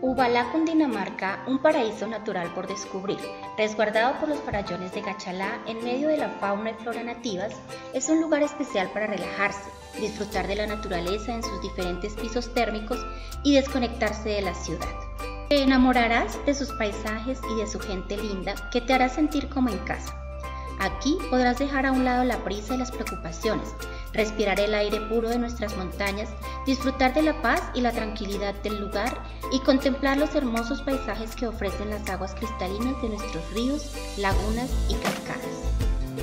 Ubalá, Cundinamarca, un paraíso natural por descubrir, resguardado por los farallones de Gachalá en medio de la fauna y flora nativas, es un lugar especial para relajarse, disfrutar de la naturaleza en sus diferentes pisos térmicos y desconectarse de la ciudad. Te enamorarás de sus paisajes y de su gente linda que te hará sentir como en casa. Aquí podrás dejar a un lado la prisa y las preocupaciones, respirar el aire puro de nuestras montañas, disfrutar de la paz y la tranquilidad del lugar y contemplar los hermosos paisajes que ofrecen las aguas cristalinas de nuestros ríos, lagunas y cascadas.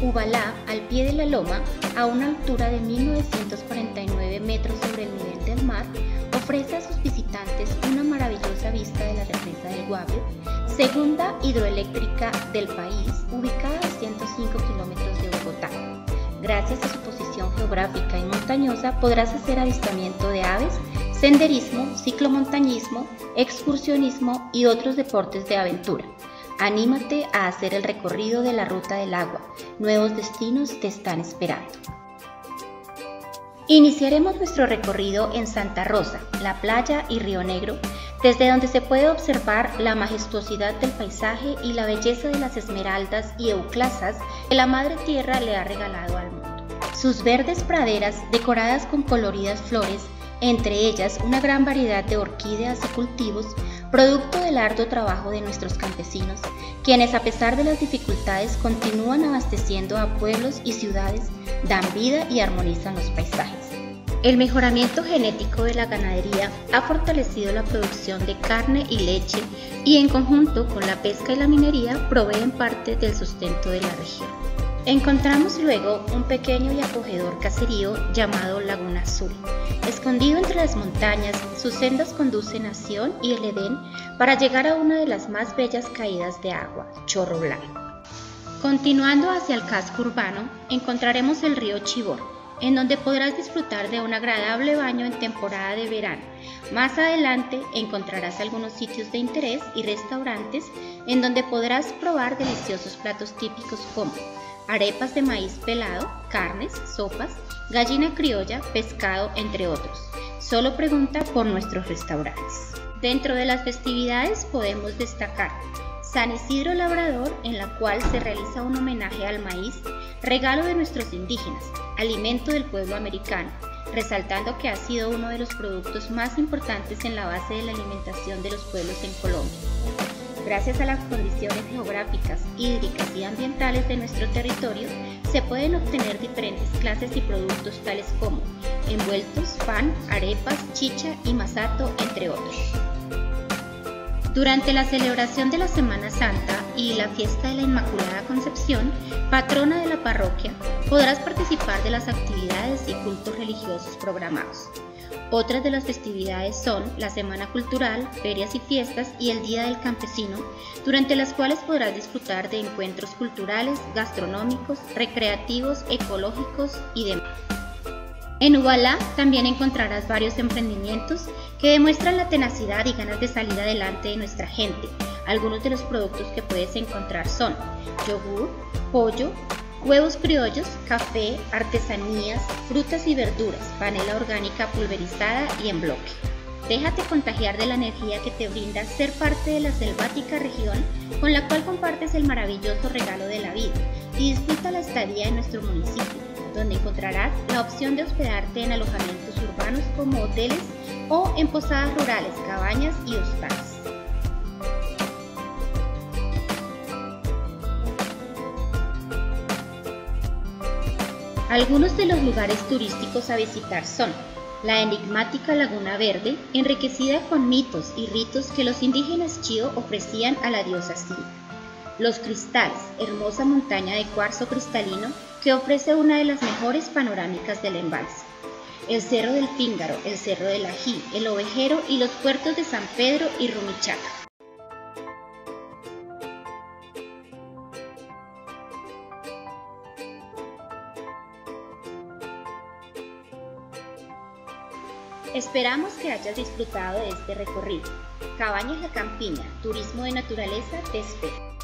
Ubalá, al pie de la loma, a una altura de 1949 metros sobre el nivel del mar, ofrece a sus visitantes una maravillosa vista de la represa del Guavio, segunda hidroeléctrica del país, ubicada Gracias a su posición geográfica y montañosa podrás hacer avistamiento de aves, senderismo, ciclomontañismo, excursionismo y otros deportes de aventura. Anímate a hacer el recorrido de la ruta del agua. Nuevos destinos te están esperando. Iniciaremos nuestro recorrido en Santa Rosa, La Playa y Río Negro, desde donde se puede observar la majestuosidad del paisaje y la belleza de las esmeraldas y euclasas que la Madre Tierra le ha regalado al mundo. Sus verdes praderas decoradas con coloridas flores, entre ellas una gran variedad de orquídeas y cultivos, producto del arduo trabajo de nuestros campesinos, quienes a pesar de las dificultades continúan abasteciendo a pueblos y ciudades, dan vida y armonizan los paisajes. El mejoramiento genético de la ganadería ha fortalecido la producción de carne y leche y en conjunto con la pesca y la minería proveen parte del sustento de la región. Encontramos luego un pequeño y acogedor caserío llamado Laguna Azul. Escondido entre las montañas, sus sendas conducen a Sion y el Edén para llegar a una de las más bellas caídas de agua, Chorro Blanco. Continuando hacia el casco urbano, encontraremos el río Chibor, en donde podrás disfrutar de un agradable baño en temporada de verano. Más adelante encontrarás algunos sitios de interés y restaurantes en donde podrás probar deliciosos platos típicos como arepas de maíz pelado, carnes, sopas, gallina criolla, pescado, entre otros. Solo pregunta por nuestros restaurantes. Dentro de las festividades podemos destacar San Isidro Labrador, en la cual se realiza un homenaje al maíz, regalo de nuestros indígenas, alimento del pueblo americano, resaltando que ha sido uno de los productos más importantes en la base de la alimentación de los pueblos en Colombia. Gracias a las condiciones geográficas, hídricas y ambientales de nuestro territorio, se pueden obtener diferentes clases y productos tales como envueltos, pan, arepas, chicha y masato, entre otros. Durante la celebración de la Semana Santa y la fiesta de la Inmaculada Concepción, patrona de la parroquia, podrás participar de las actividades y cultos religiosos programados. Otras de las festividades son la Semana Cultural, ferias y fiestas y el Día del Campesino, durante las cuales podrás disfrutar de encuentros culturales, gastronómicos, recreativos, ecológicos y demás. En Ubalá también encontrarás varios emprendimientos que demuestran la tenacidad y ganas de salir adelante de nuestra gente. Algunos de los productos que puedes encontrar son yogur, pollo, huevos criollos, café, artesanías, frutas y verduras, panela orgánica pulverizada y en bloque. Déjate contagiar de la energía que te brinda ser parte de la selvática región con la cual compartes el maravilloso regalo de la vida y disfruta la estadía en nuestro municipio, donde encontrarás la opción de hospedarte en alojamientos urbanos como hoteles o en posadas rurales, cabañas y hostales. Algunos de los lugares turísticos a visitar son la enigmática Laguna Verde, enriquecida con mitos y ritos que los indígenas Chío ofrecían a la diosa Sil. Los Cristales, hermosa montaña de cuarzo cristalino que ofrece una de las mejores panorámicas del embalse. El Cerro del Píngaro, el Cerro del Ají, el Ovejero y los puertos de San Pedro y Rumichaca. Esperamos que hayas disfrutado de este recorrido. Cabañas La Campiña, Turismo de Naturaleza, te.